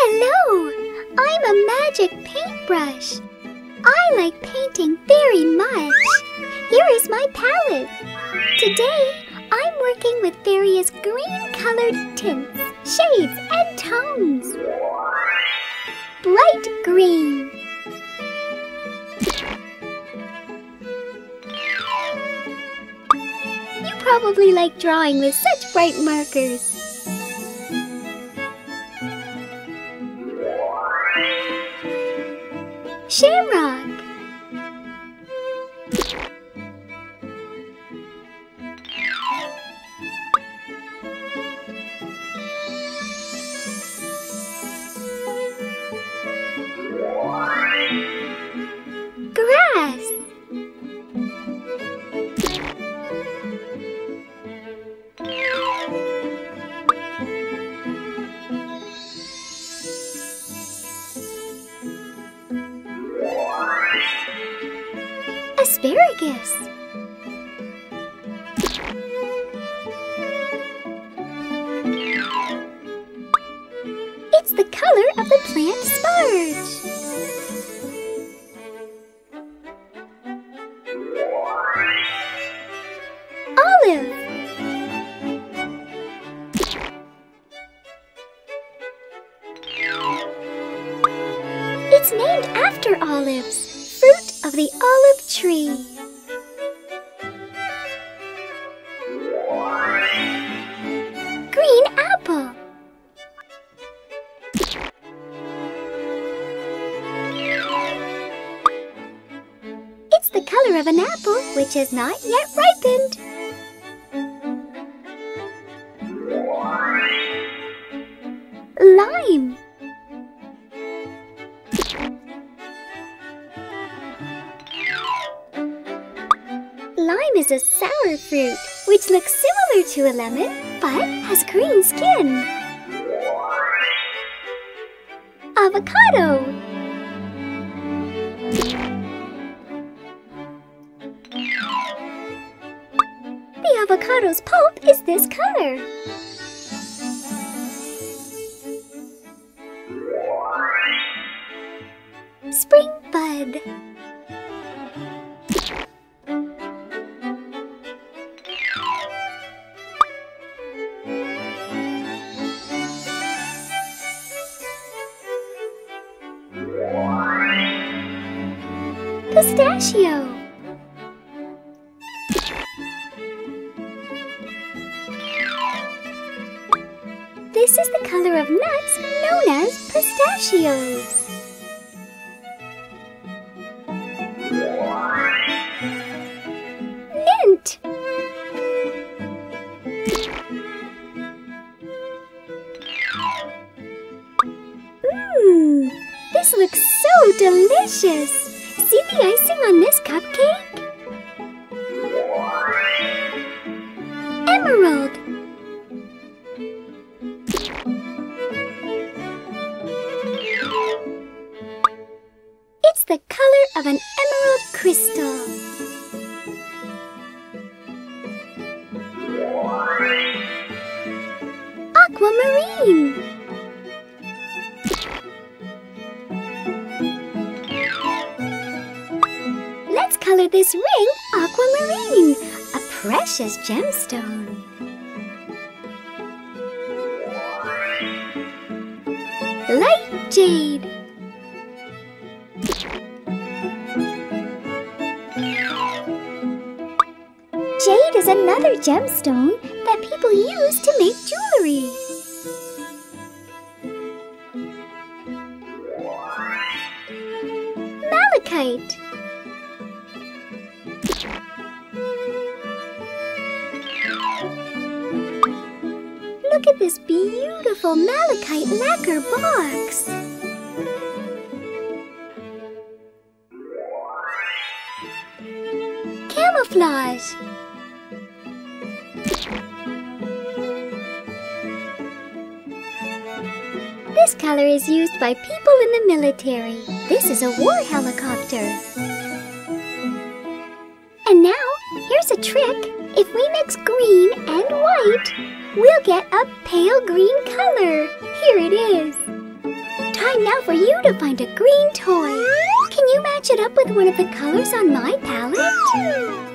Hello! I'm a magic paintbrush. I like painting very much. Here is my palette. Today, I'm working with various green colored tints, shades, and tones. Bright green. You probably like drawing with such bright markers. Shamrock. Asparagus. It's the color of the plant asparagus. Olive. It's named after olives, of the olive tree. Green apple. It's the color of an apple which has not yet ripened. Lime. Is a sour fruit which looks similar to a lemon but has green skin. Avocado. The avocado's pulp is this color. Spring bud. Pistachio. This is the color of nuts known as pistachios. Mint. Mmm, this looks so delicious. The icing on this cupcake? Emerald. It's the color of an emerald crystal. This ring aquamarine, a precious gemstone. Light jade. Jade is another gemstone that people use to make jewelry. Malachite. Look at this beautiful malachite lacquer box. Camouflage. This color is used by people in the military. This is a war helicopter. And now, here's a trick. If we mix green and white, we'll get a pale green color. Here it is. Time now for you to find a green toy. Can you match it up with one of the colors on my palette?